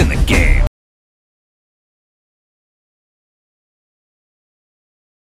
in the game.